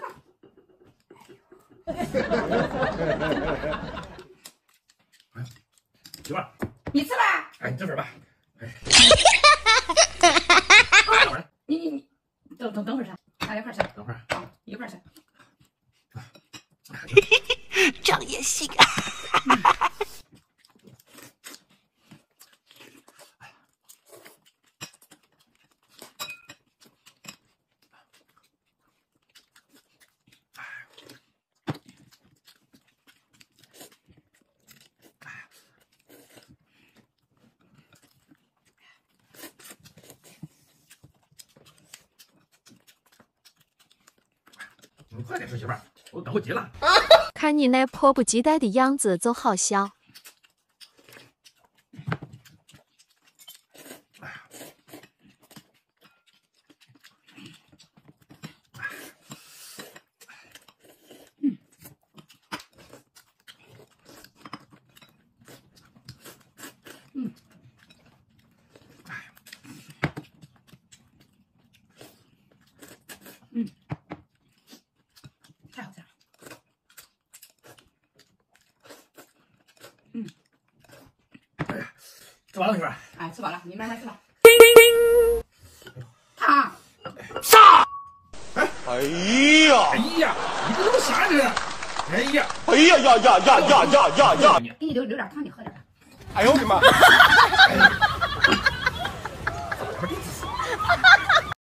哈哈！媳妇儿，你吃吧。哎，你等会儿吧。哎，你你你，等等等会儿去，咱一块儿去。等会儿，一块儿去。嘿嘿嘿，这样也行。快点说媳妇儿，我等不及了。看你那迫不及待的样子就好笑。嗯好吃了。吃完了媳妇儿，哎，吃饱了，你慢慢吃吧。啊，哎哎呀，哎呀，你这都啥人啊？哎呀，哎呀呀呀呀呀呀呀呀！给你留留点汤，你喝点吧。哎呦我的妈！